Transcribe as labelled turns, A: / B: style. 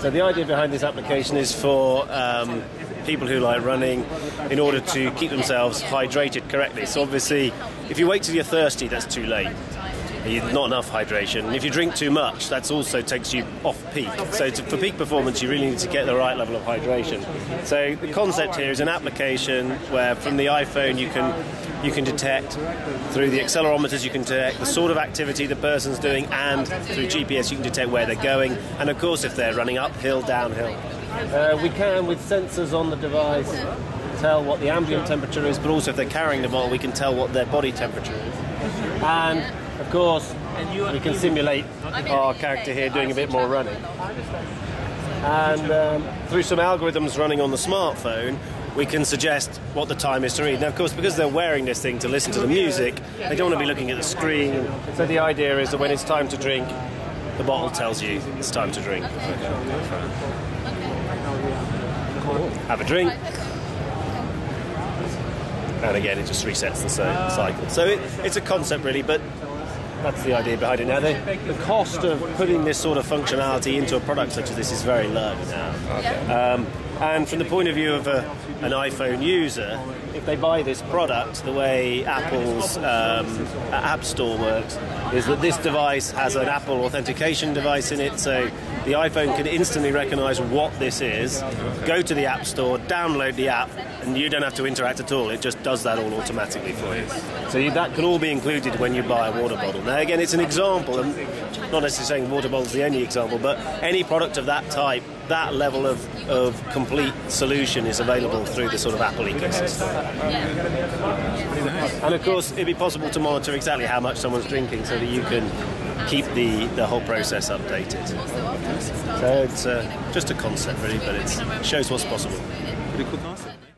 A: So the idea behind this application is for um, people who like running in order to keep themselves hydrated correctly. So obviously, if you wait till you're thirsty, that's too late. Not enough hydration. If you drink too much, that also takes you off peak. So to, for peak performance, you really need to get the right level of hydration. So the concept here is an application where from the iPhone you can you can detect through the accelerometers you can detect the sort of activity the person's doing and through GPS you can detect where they're going and of course if they're running uphill downhill uh, we can with sensors on the device tell what the ambient temperature is but also if they're carrying the bottle we can tell what their body temperature is and of course we can simulate our character here doing a bit more running and um, through some algorithms running on the smartphone we can suggest what the time is to read. Now, of course, because they're wearing this thing to listen to the music, they don't want to be looking at the screen. So the idea is that when it's time to drink, the bottle tells you it's time to drink. Have a drink. And again, it just resets the cycle. So it, it's a concept, really, but that's the idea behind it. Now, the, the, cost of putting this sort of functionality into a product such as this is very low now. Okay. Um, and from the point of view of a, an iPhone user, if they buy this product, the way Apple's um, App Store works is that this device has an Apple authentication device in it, so the iPhone can instantly recognize what this is, go to the App Store, download the app, and you don't have to interact at all. It just does that all automatically for you. So you, that can all be included when you buy a water bottle. Now, again, it's an example, and not necessarily saying water bottle's the only example, but any product of that type, that level of, of complete solution is available through the sort of Apple ecosystem. And of course, it'd be possible to monitor exactly how much someone's drinking so that you can keep the, the whole process updated. So it's uh, just a concept, really, but it shows what's possible.
B: Pretty cool concept.